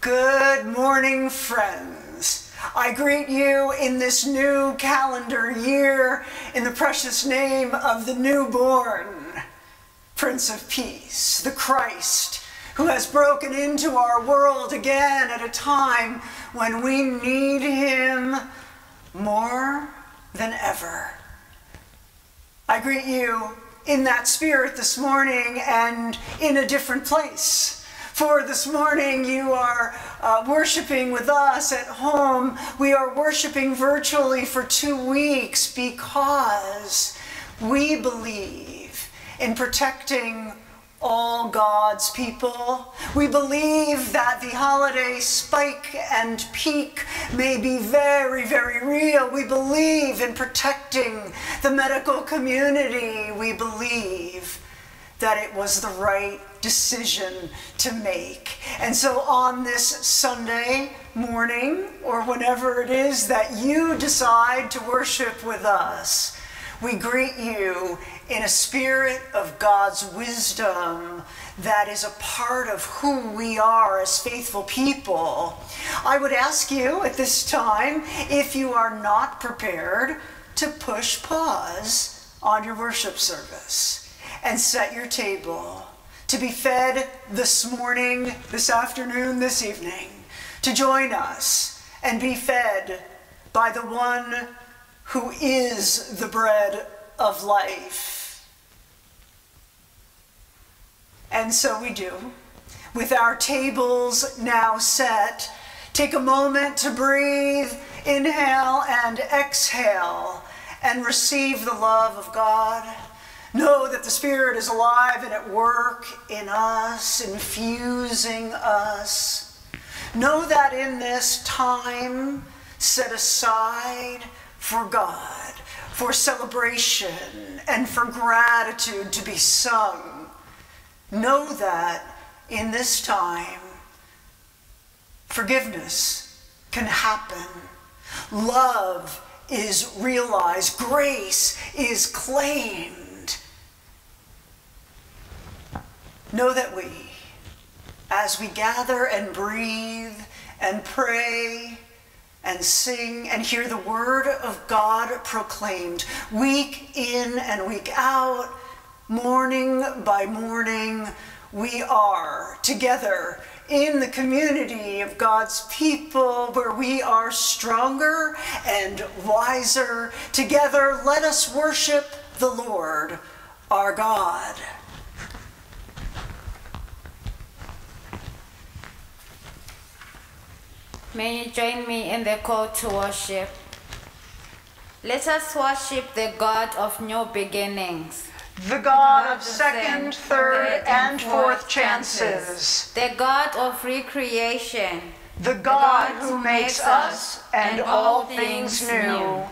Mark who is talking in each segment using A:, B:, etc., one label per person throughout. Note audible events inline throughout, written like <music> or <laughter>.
A: Good morning, friends. I greet you in this new calendar year in the precious name of the newborn Prince of Peace, the Christ, who has broken into our world again at a time when we need him more than ever. I greet you in that spirit this morning and in a different place. For this morning, you are uh, worshiping with us at home. We are worshiping virtually for two weeks because we believe in protecting all God's people. We believe that the holiday spike and peak may be very, very real. We believe in protecting the medical community. We believe that it was the right decision to make. And so on this Sunday morning, or whenever it is that you decide to worship with us, we greet you in a spirit of God's wisdom that is a part of who we are as faithful people. I would ask you at this time, if you are not prepared, to push pause on your worship service and set your table to be fed this morning, this afternoon, this evening, to join us and be fed by the one who is the bread of life. And so we do. With our tables now set, take a moment to breathe, inhale and exhale, and receive the love of God. Know that the Spirit is alive and at work in us, infusing us. Know that in this time set aside for God, for celebration and for gratitude to be sung, know that in this time forgiveness can happen. Love is realized, grace is claimed. Know that we, as we gather and breathe and pray and sing and hear the word of God proclaimed week in and week out, morning by morning, we are together in the community of God's people where we are stronger and wiser. Together, let us worship the Lord our God.
B: May you join me in the call to worship. Let us worship the God of new beginnings.
A: The God of second, third, and fourth chances.
B: The God of recreation.
A: The God who makes us and all things new.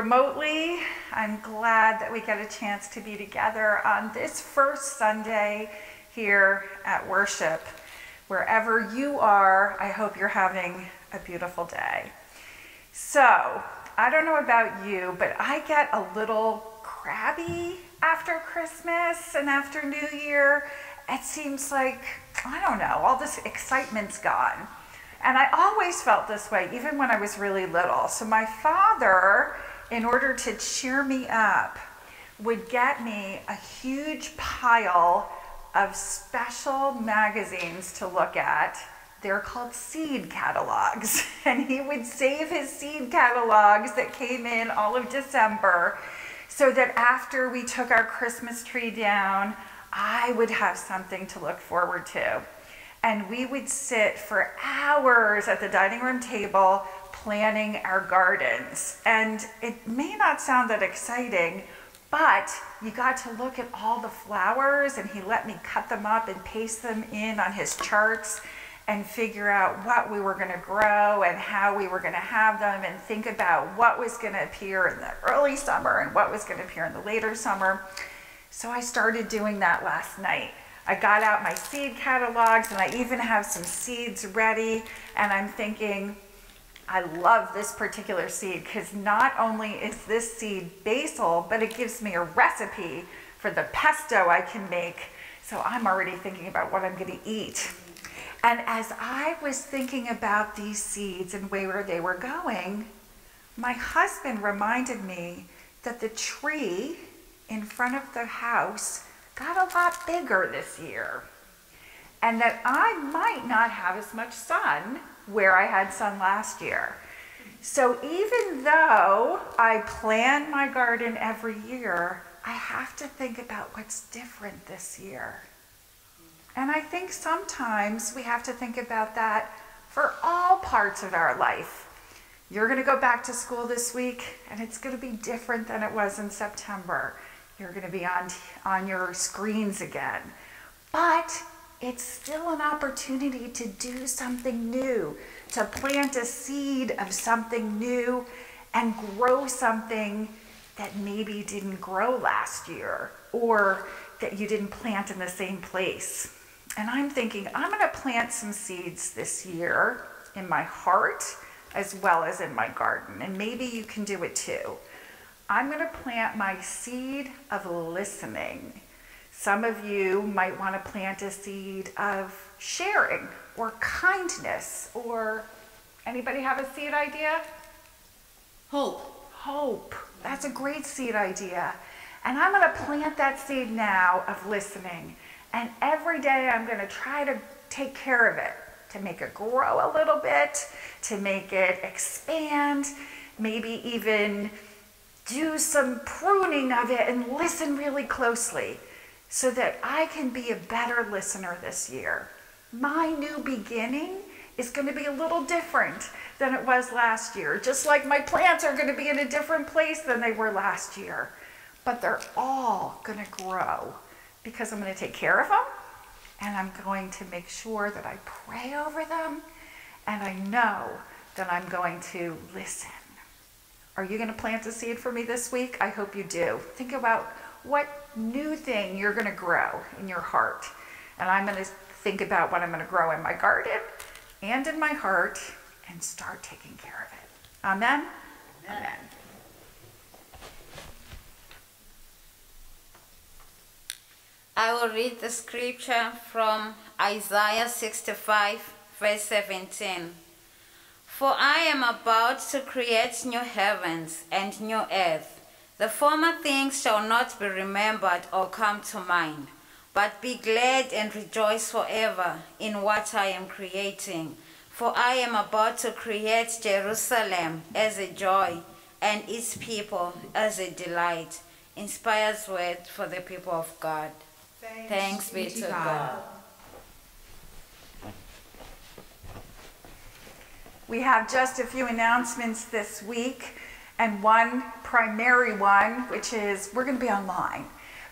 C: Remotely. I'm glad that we get a chance to be together on this first Sunday here at worship. Wherever you are, I hope you're having a beautiful day. So, I don't know about you, but I get a little crabby after Christmas and after New Year. It seems like, I don't know, all this excitement's gone. And I always felt this way, even when I was really little. So my father, in order to cheer me up, would get me a huge pile of special magazines to look at. They're called seed catalogs. <laughs> And he would save his seed catalogs that came in all of December so that after we took our Christmas tree down, I would have something to look forward to and we would sit for hours at the dining room table planning our gardens. And it may not sound that exciting, but you got to look at all the flowers, and he let me cut them up and paste them in on his charts and figure out what we were going to grow and how we were going to have them and think about what was going to appear in the early summer and what was going to appear in the later summer. So I started doing that last night. I got out my seed catalogs and I even have some seeds ready. And I'm thinking, I love this particular seed because not only is this seed basil, but it gives me a recipe for the pesto I can make. So I'm already thinking about what I'm going to eat. And as I was thinking about these seeds and where they were going, my husband reminded me that the tree in front of the house got a lot bigger this year. And that I might not have as much sun where I had sun last year. So even though I plan my garden every year, I have to think about what's different this year. And I think sometimes we have to think about that for all parts of our life. You're going to go back to school this week, and it's going to be different than it was in September. You're going to be on, on your screens again. But it's still an opportunity to do something new, to plant a seed of something new and grow something that maybe didn't grow last year or that you didn't plant in the same place. And I'm thinking, I'm going to plant some seeds this year in my heart as well as in my garden. And maybe you can do it too. I'm going to plant my seed of listening. Some of you might want to plant a seed of sharing or kindness or anybody have a seed idea?
B: Hope.
C: Hope. That's a great seed idea. And I'm going to plant that seed now of listening. And every day I'm going to try to take care of it, to make it grow a little bit, to make it expand, maybe even do some pruning of it and listen really closely so that I can be a better listener this year. My new beginning is going to be a little different than it was last year, just like my plants are going to be in a different place than they were last year. But they're all going to grow because I'm going to take care of them and I'm going to make sure that I pray over them and I know that I'm going to listen. Are you going to plant a seed for me this week? I hope you do. Think about what new thing you're going to grow in your heart. And I'm going to think about what I'm going to grow in my garden and in my heart and start taking care of it. Amen? Amen. Amen.
B: I will read the scripture from Isaiah 65, verse 17. For I am about to create new heavens and new earth. The former things shall not be remembered or come to mind, but be glad and rejoice forever in what I am creating. For I am about to create Jerusalem as a joy and its people as a delight. Inspires word for the people of God. Thanks, be to God.
C: We have just a few announcements this week, and one primary one, which is we're going to be online,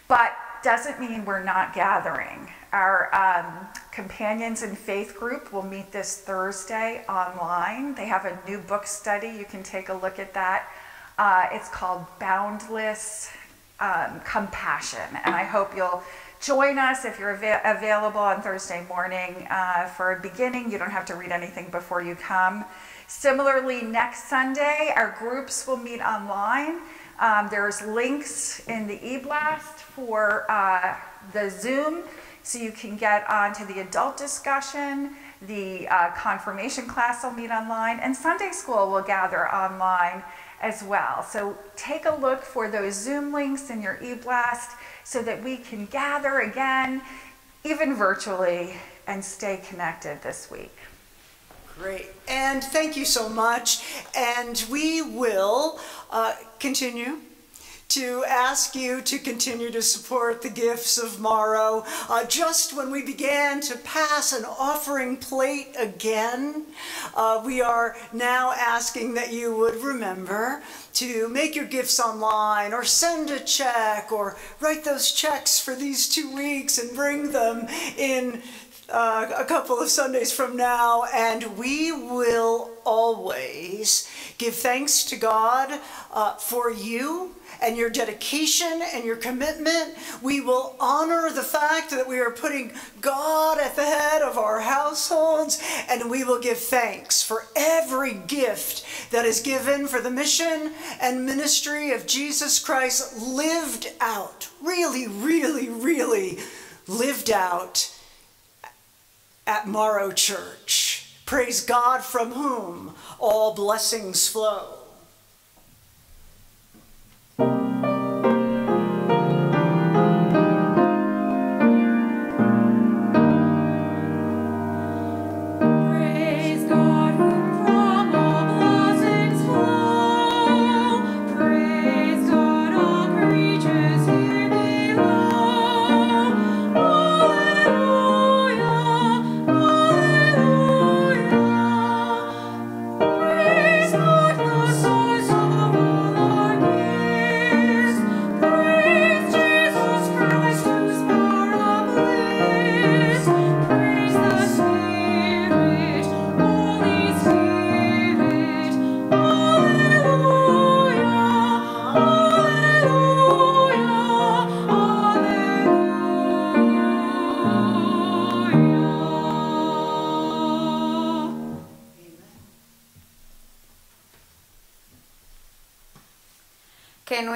C: but doesn't mean we're not gathering. Our um, Companions in Faith group will meet this Thursday online. They have a new book study. You can take a look at that. Uh, it's called Boundless um, Compassion. And I hope you'll join us if you're ava- available on Thursday morning uh, for a beginning. You don't have to read anything before you come. Similarly, next Sunday, our groups will meet online. Um, there's links in the e-blast for uh, the Zoom, so you can get onto the adult discussion. The uh, confirmation class will meet online, and Sunday school will gather online as well. So take a look for those Zoom links in your e-blast so that we can gather again, even virtually, and stay connected this week.
A: Great. And thank you so much. And we will uh, continue to ask you to continue to support the gifts of Morrow. Uh, just when we began to pass an offering plate again, uh, we are now asking that you would remember to make your gifts online or send a check or write those checks for these two weeks and bring them in uh, a couple of Sundays from now, and we will always give thanks to God uh, for you and your dedication and your commitment. We will honor the fact that we are putting God at the head of our households, and we will give thanks for every gift that is given for the mission and ministry of Jesus Christ lived out. Really, really, really lived out at Morrow Church. Praise God from whom all blessings flow.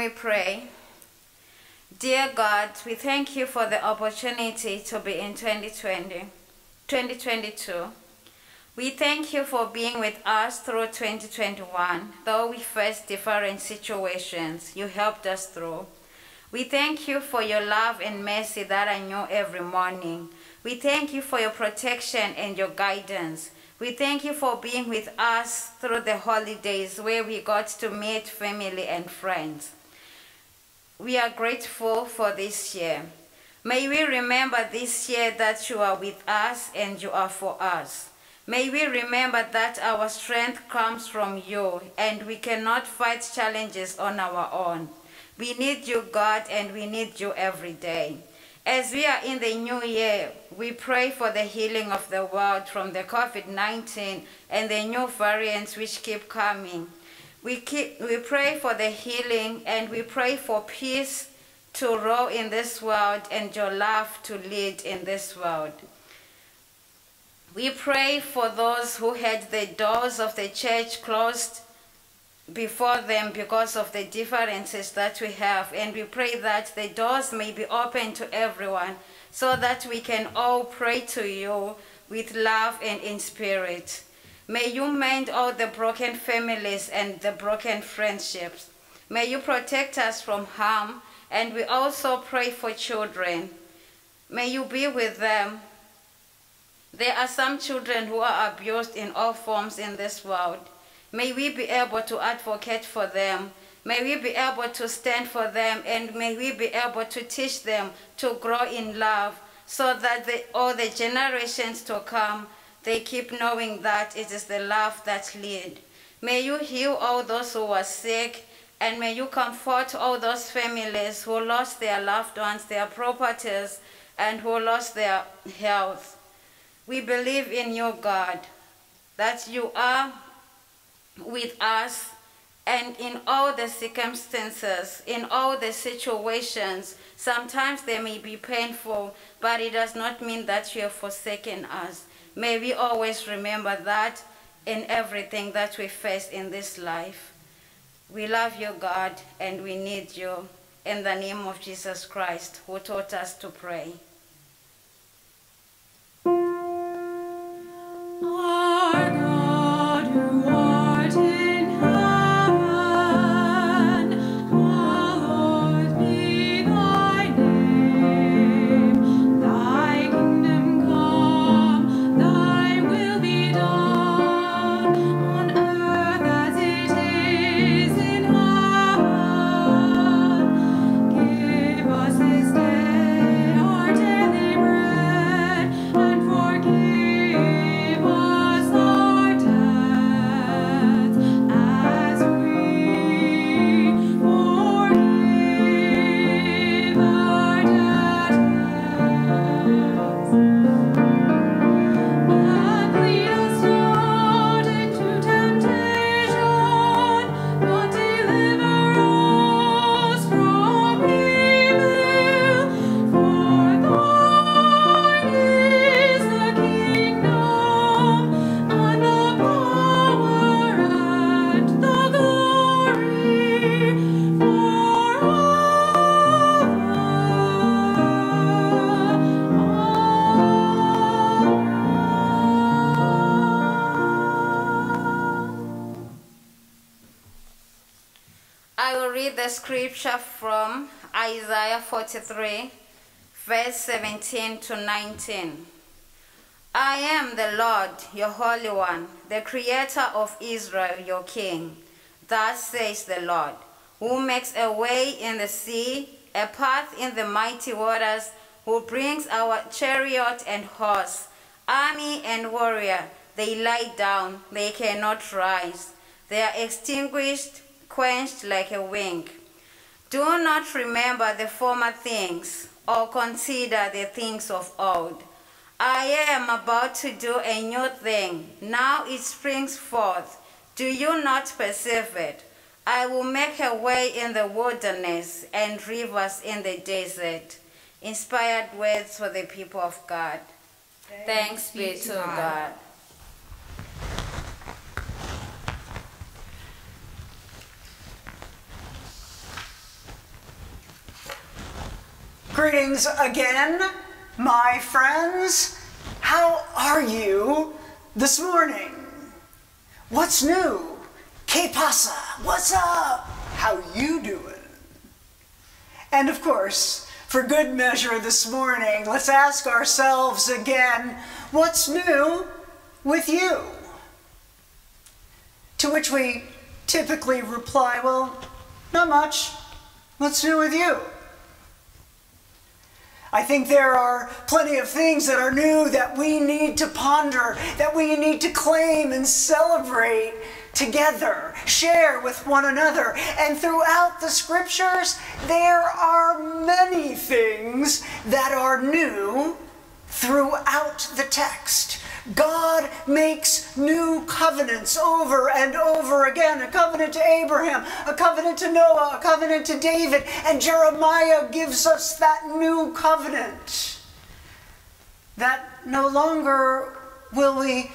B: We pray? Dear God, we thank you for the opportunity to be in 2020, 2022. We thank you for being with us through 2021. Though we faced different situations, you helped us through. We thank you for your love and mercy that I know every morning. We thank you for your protection and your guidance. We thank you for being with us through the holidays where we got to meet family and friends. We are grateful for this year. May we remember this year that you are with us and you are for us. May we remember that our strength comes from you and we cannot fight challenges on our own. We need you, God, and we need you every day. As we are in the new year, we pray for the healing of the world from the COVID 19 and the new variants which keep coming. We, keep, we pray for the healing and we pray for peace to rule in this world and your love to lead in this world. We pray for those who had the doors of the church closed before them because of the differences that we have. And we pray that the doors may be open to everyone so that we can all pray to you with love and in spirit. May you mend all the broken families and the broken friendships. May you protect us from harm. And we also pray for children. May you be with them. There are some children who are abused in all forms in this world. May we be able to advocate for them. May we be able to stand for them and may we be able to teach them to grow in love so that all the generations to come, they keep knowing that it is the love that lead. May you heal all those who are sick and may you comfort all those families who lost their loved ones, their properties, and who lost their health. We believe in you, God, that you are with us and in all the circumstances, in all the situations. Sometimes they may be painful, but it does not mean that you have forsaken us. May we always remember that in everything that we face in this life. We love you, God, and we need you. In the name of Jesus Christ, who taught us to pray.
D: Our
B: 43, verse 17 to 19. I am the Lord, your Holy One, the Creator of Israel, your King. Thus says the Lord, who makes a way in the sea, a path in the mighty waters, who brings our chariot and horse, army and warrior. They lie down, they cannot rise. They are extinguished, quenched like a wing. Do not remember the former things, or consider the things of old. I am about to do a new thing. Now it springs forth. Do you not perceive it? I will make a way in the wilderness and rivers in the desert. Inspired words for the people of God. Thanks be to God.
A: Greetings again, my friends. How are you this morning? What's new? Que pasa? What's up? How you doing? And of course, for good measure this morning, let's ask ourselves again, what's new with you? To which we typically reply, well, not much. What's new with you? I think there are plenty of things that are new that we need to ponder, that we need to claim and celebrate together, share with one another. And throughout the scriptures, there are many things that are new throughout the text. God makes new covenants over and over again a covenant to Abraham, a covenant to Noah, a covenant to David, and Jeremiah gives us that new covenant. That no longer will we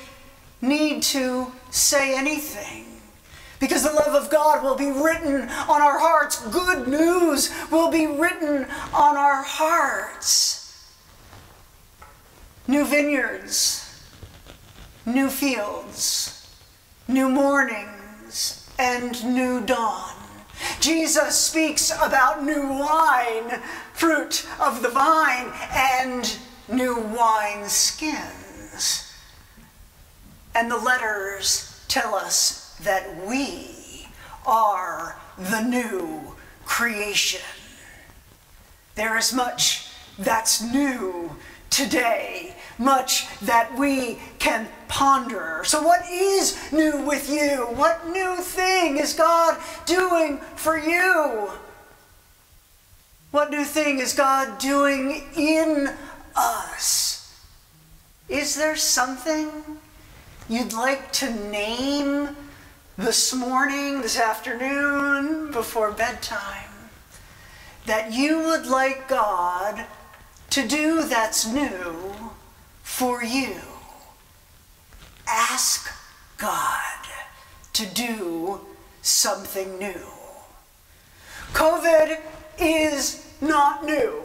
A: need to say anything. Because the love of God will be written on our hearts. Good news will be written on our hearts. New vineyards, new fields, new mornings, and new dawn. Jesus speaks about new wine, fruit of the vine, and new wine skins. And the letters tell us that we are the new creation. There is much that's new today, much that we can ponder. So, what is new with you? What new thing is God doing for you? What new thing is God doing in us? Is there something you'd like to name this morning, this afternoon, before bedtime, that you would like God to do that's new for you? Ask God to do something new. COVID is not new.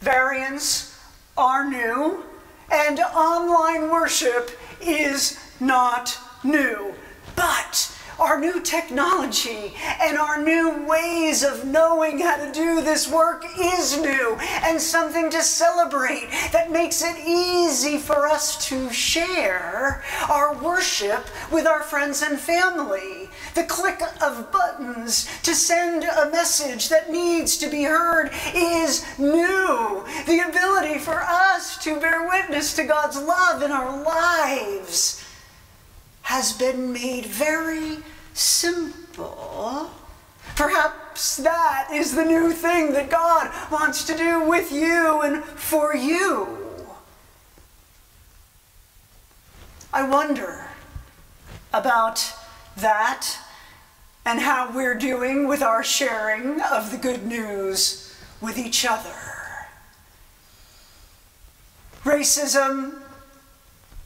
A: Variants are new, and online worship is not new. But our new technology and our new ways of knowing how to do this work is new and something to celebrate that makes it easy for us to share our worship with our friends and family. The click of buttons to send a message that needs to be heard is new. The ability for us to bear witness to God's love in our lives has been made very simple. Perhaps that is the new thing that God wants to do with you and for you. I wonder about that and how we're doing with our sharing of the good news with each other. Racism,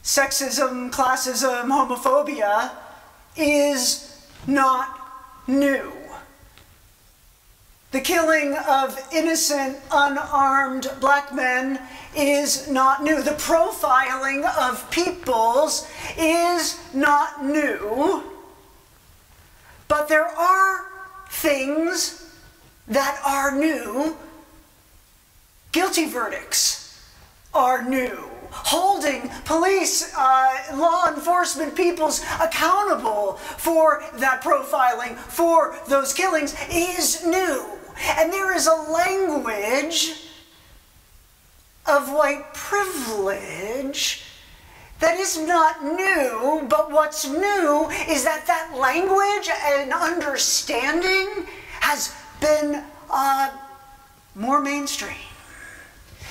A: sexism, classism, homophobia is not new. The killing of innocent, unarmed black men is not new. The profiling of peoples is not new. But there are things that are new. Guilty verdicts are new. Holding police, uh, law enforcement peoples accountable for that profiling, for those killings, is new. And there is a language of white privilege that is not new, but what's new is that that language and understanding has been uh, more mainstream.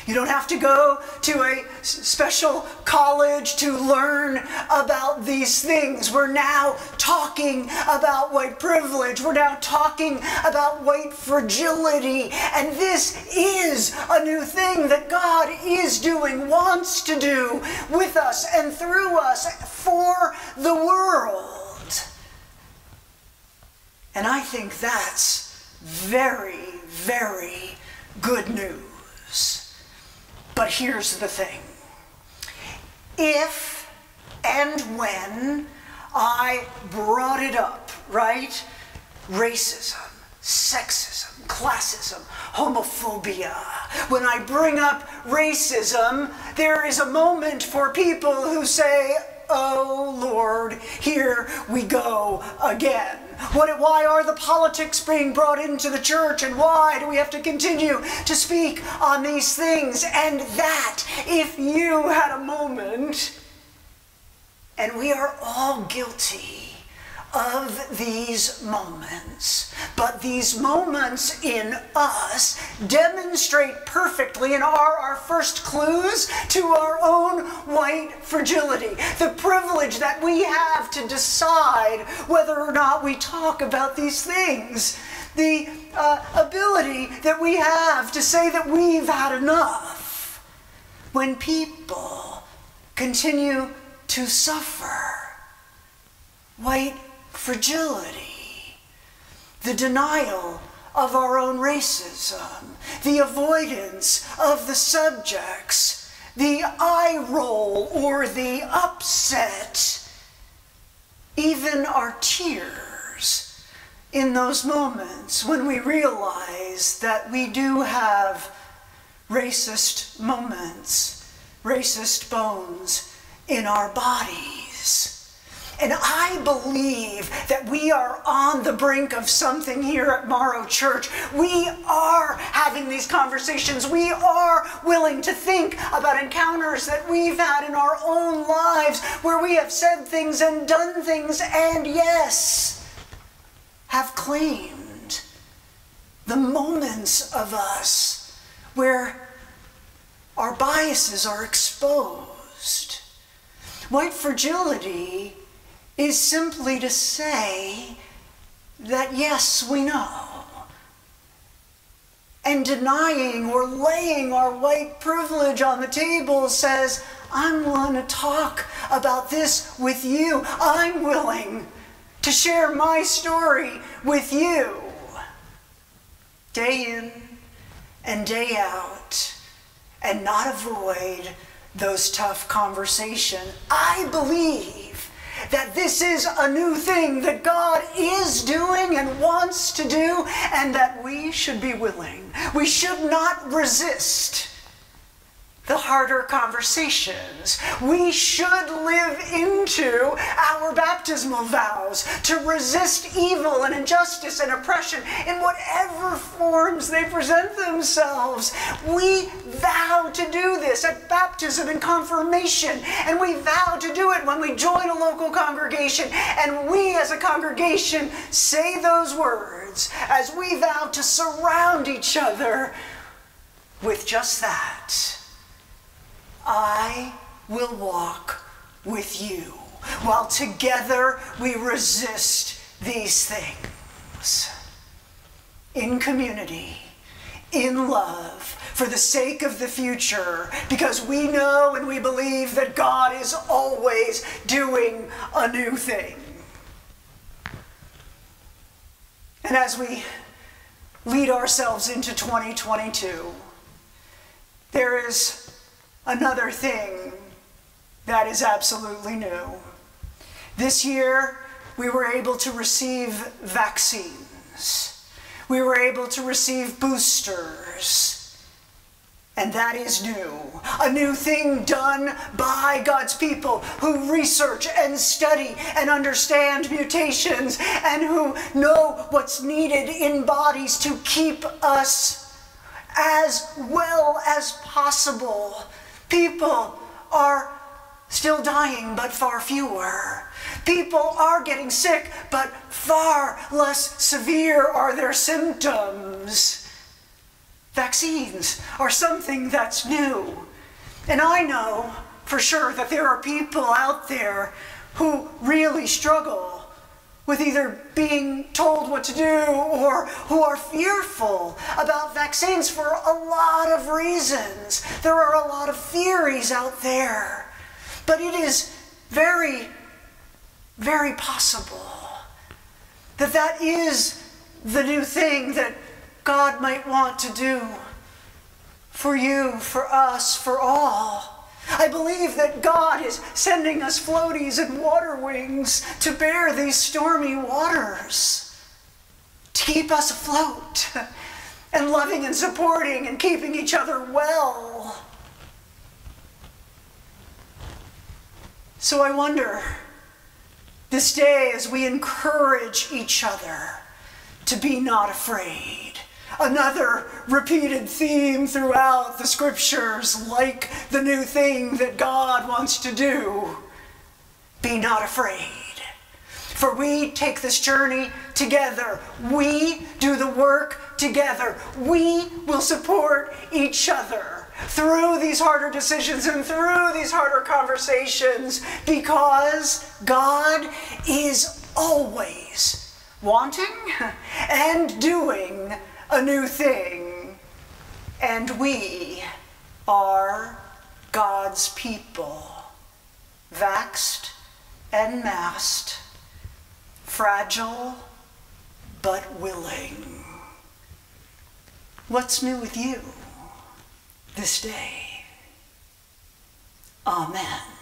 A: You don't have to go to a special college to learn about these things. We're now talking about white privilege. We're now talking about white fragility. And this is a new thing that God is doing, wants to do with us and through us for the world. And I think that's very, very good news. But here's the thing if and when I brought it up, right? Racism, sexism, classism, homophobia. When I bring up racism, there is a moment for people who say, Oh Lord, here we go again. What, why are the politics being brought into the church and why do we have to continue to speak on these things? And that, if you had a moment, and we are all guilty of these moments. But these moments in us demonstrate perfectly and are our first clues to our own white fragility. The privilege that we have to decide whether or not we talk about these things. The uh, ability that we have to say that we've had enough when people continue to suffer. White fragility, the denial of our own racism, the avoidance of the subjects, the eye roll or the upset, even our tears in those moments when we realize that we do have racist moments, racist bones in our bodies. And I believe that we are on the brink of something here at Morrow Church. We are having these conversations. We are willing to think about encounters that we've had in our own lives where we have said things and done things, and yes, have claimed the moments of us where our biases are exposed. White fragility is simply to say that yes, we know. And denying or laying our white privilege on the table says, I'm willing to talk about this with you. I'm willing to share my story with you. Day in and day out, and not avoid those tough conversations. I believe that this is a new thing that God is doing and wants to do, and that we should be willing. We should not resist the harder conversations. We should live into our baptismal vows to resist evil and injustice and oppression in whatever forms they present themselves. We vow to do this at baptism and confirmation, and we vow to do it when we join a local congregation, and we as a congregation say those words as we vow to surround each other with just that. I will walk with you while together we resist these things. In community, in love, for the sake of the future, because we know and we believe that God is always doing a new thing. And as we lead ourselves into 2022, there is another thing that is absolutely new. This year, we were able to receive vaccines. We were able to receive boosters. And that is new. A new thing done by God's people who research and study and understand mutations and who know what's needed in bodies to keep us as well as possible. People are still dying, but far fewer. People are getting sick, but far less severe are their symptoms. Vaccines are something that's new. And I know for sure that there are people out there who really struggle with either being told what to do or who are fearful about vaccines for a lot of reasons. There are a lot of theories out there. But it is very, very possible that that is the new thing that God might want to do for you, for us, for all. I believe that God is sending us floaties and water wings to bear these stormy waters, to keep us afloat and loving and supporting and keeping each other well. So I wonder this day as we encourage each other to be not afraid. Another repeated theme throughout the scriptures, like the new thing that God wants to do. Be not afraid. For we take this journey together. We do the work together. We will support each other through these harder decisions and through these harder conversations because God is always wanting and doing a new thing. And we are God's people, vaxed and masked, fragile but willing. What's new with you this day? Amen.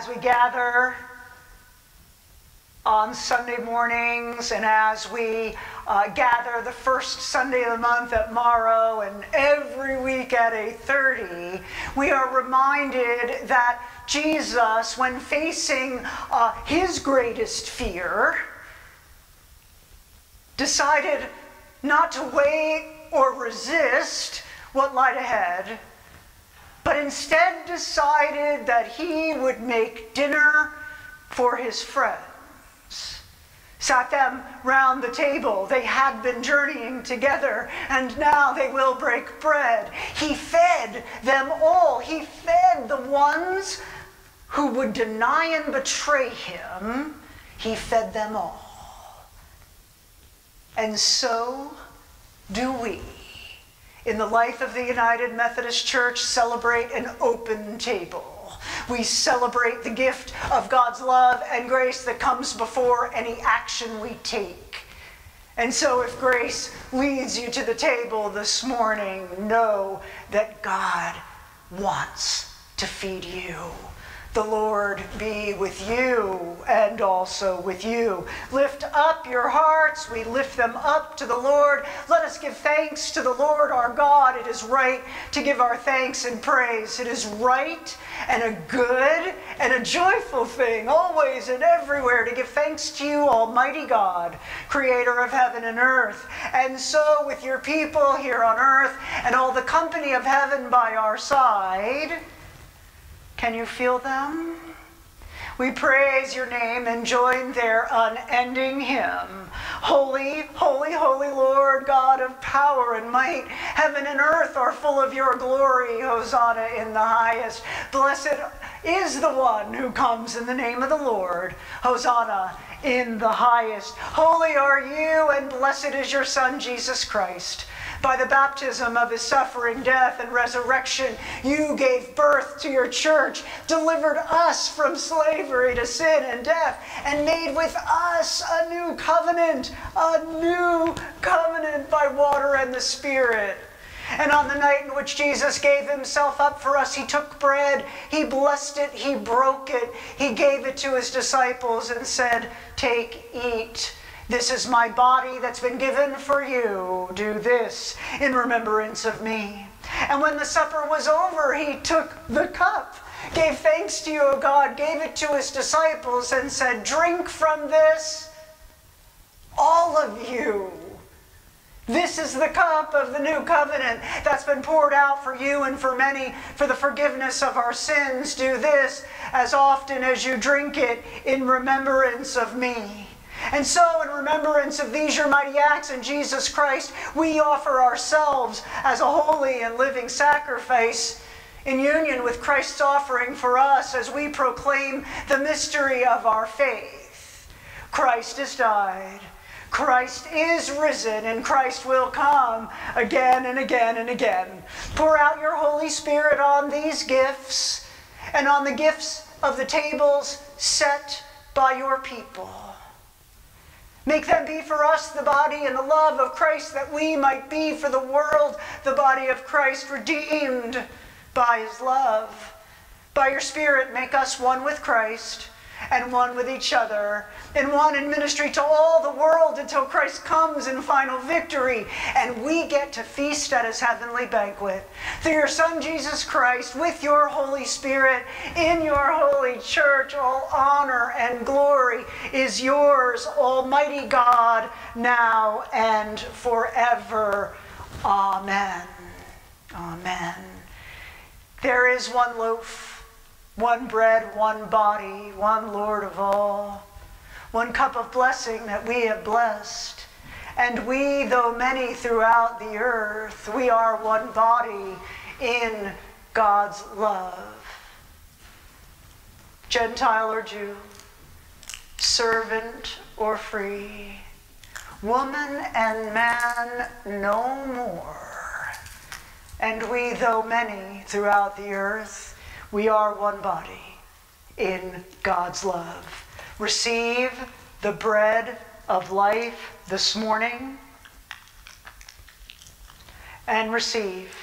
A: As we gather on Sunday mornings and as we uh, gather the first Sunday of the month at Morrow and every week at 8:30, we are reminded that Jesus, when facing uh, his greatest fear, decided not to wait or resist what lied ahead, but instead decided that he would make dinner for his friends. Sat them round the table. They had been journeying together, and now they will break bread. He fed them all. He fed the ones who would deny and betray him. He fed them all. And so do we in the life of the United Methodist Church celebrate an open table. We celebrate the gift of God's love and grace that comes before any action we take. And so, if grace leads you to the table this morning, know that God wants to feed you. The Lord be with you and also with you. Lift up your hearts. We lift them up to the Lord. Let us give thanks to the Lord our God. It is right to give our thanks and praise. It is right and a good and a joyful thing, always and everywhere, to give thanks to you, Almighty God, creator of heaven and earth. And so, with your people here on earth and all the company of heaven by our side, can you feel them? We praise your name and join their unending hymn. Holy, holy, holy Lord, God of power and might, heaven and earth are full of your glory. Hosanna in the highest. Blessed is the one who comes in the name of the Lord. Hosanna in the highest. Holy are you, and blessed is your Son, Jesus Christ. By the baptism of his suffering, death, and resurrection, you gave birth to your church, delivered us from slavery to sin and death, and made with us a new covenant, a new covenant by water and the Spirit. And on the night in which Jesus gave himself up for us, he took bread, he blessed it, he broke it, he gave it to his disciples and said, Take, eat. This is my body that's been given for you. Do this in remembrance of me. And when the supper was over, he took the cup, gave thanks to you, O God, gave it to his disciples, and said, Drink from this, all of you. This is the cup of the new covenant that's been poured out for you and for many for the forgiveness of our sins. Do this as often as you drink it in remembrance of me. And so, in remembrance of these your mighty acts in Jesus Christ, we offer ourselves as a holy and living sacrifice in union with Christ's offering for us as we proclaim the mystery of our faith. Christ has died. Christ is risen and Christ will come again and again and again. Pour out your Holy Spirit on these gifts and on the gifts of the tables set by your people. Make them be for us the body and the love of Christ, that we might be for the world the body of Christ, redeemed by his love. By your Spirit, make us one with Christ and one with each other, and one in ministry to all the world until Christ comes in final victory and we get to feast at his heavenly banquet. Through your Son Jesus Christ, with your Holy Spirit, in your holy church, all honor and glory is yours, Almighty God, now and forever. Amen. Amen. There is one loaf one bread, one body, one Lord of all, one cup of blessing that we have blessed. And we, though many throughout the earth, we are one body in God's love. Gentile or Jew, servant or free, woman and man no more. And we, though many throughout the earth, we are one body in God's love. Receive the bread of life this morning and receive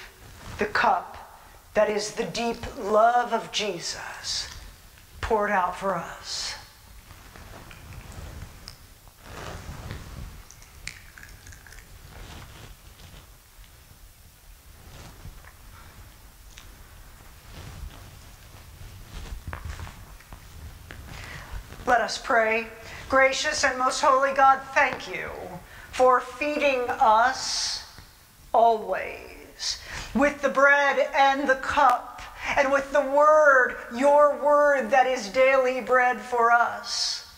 A: the cup that is the deep love of Jesus poured out for us. Let us pray. Gracious and most holy God, thank you for feeding us
D: always, with the bread and the cup, and with the word, your word that is daily bread for us.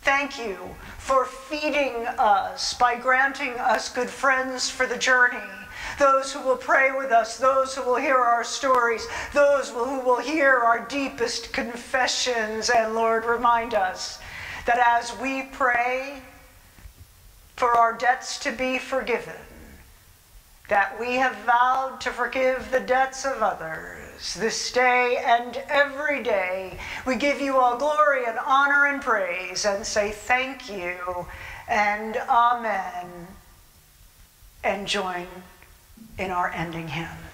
D: Thank you for feeding us by granting us good friends for the journey. Those who will pray with us, those who will hear our stories, those who will hear our deepest confessions. And Lord, remind us that as we pray for our debts to be forgiven, that we have vowed to forgive the debts of others this day and every day. We give you all glory and honor and praise and say thank you and amen and join in our ending hymn.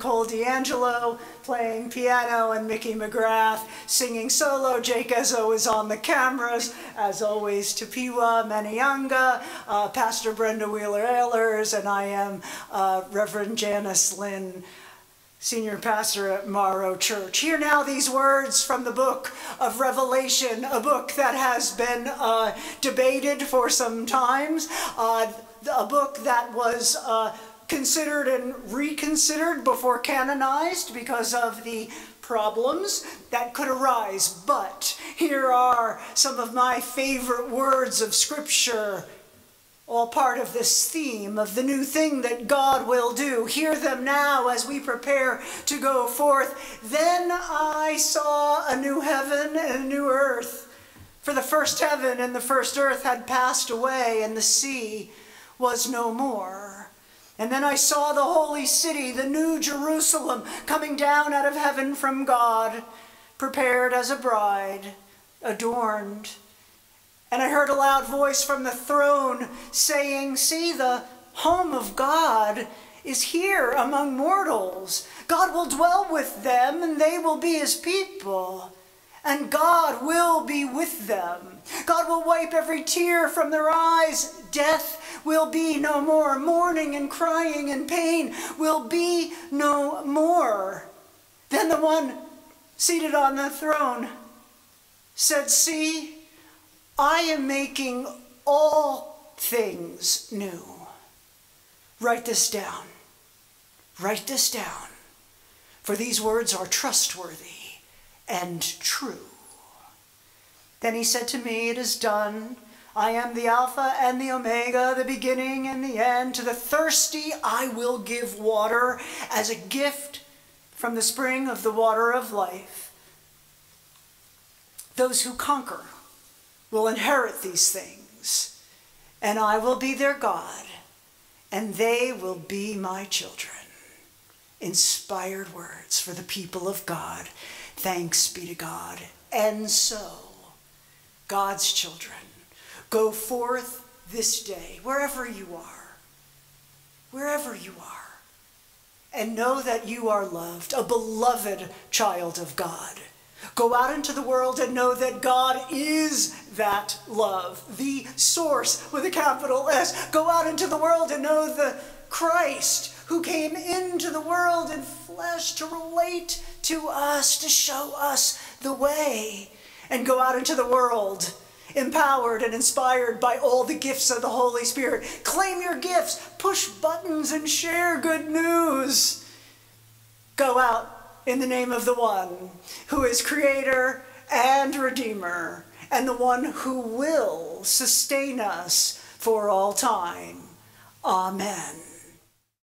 D: Nicole D'Angelo playing piano and Mickey McGrath singing solo. Jake Ezzo is on the cameras. As always, to Piwa Manianga, uh, Pastor Brenda Wheeler Ehlers, and I am uh, Reverend Janice Lynn senior pastor at Morrow Church. Hear now these words from the book of Revelation, a book that has been uh, debated for some times, uh, a book that was uh, considered and reconsidered before canonized because of the
A: problems that could arise, but here are some of my favorite words of Scripture, all part of this theme of the new thing that God will do. Hear them now as we prepare to go forth. Then I saw a new heaven and a new earth. For the first heaven and the first earth had passed away, and the sea was no more. And then I saw the holy city, the new Jerusalem, coming down out of heaven from God, prepared as a bride, adorned. And I heard a loud voice from the throne saying, See, the home of God is here among mortals. God will dwell with them, and they will be his people and God will be with them. God will wipe every tear from their eyes. Death will be no more. Mourning and crying and pain will be no more. Then the one seated on the throne said, See, I am making all things new. Write this down. Write this down. For these words are trustworthy and true. Then he said to me, It is done. I am the Alpha and the Omega, the beginning and the end. To the thirsty I will give water as a gift from the spring of the water of life. Those who conquer will inherit these things, and I will be their God, and they will be my children. Inspired words for the people of God. Thanks be to God. And so, God's children, go forth this day, wherever you are, wherever you are, and know that you are loved, a beloved child of God. Go out into the world and know that God is that love, the source with a capital S. Go out into the world and know the Christ who came into the world in flesh to relate to us, to show us the way, and go out into the world empowered and inspired by all the gifts of the Holy Spirit. Claim your gifts, push buttons, and share good news. Go out in the name of the one who is creator and redeemer, and the one who will sustain us for all time. Amen.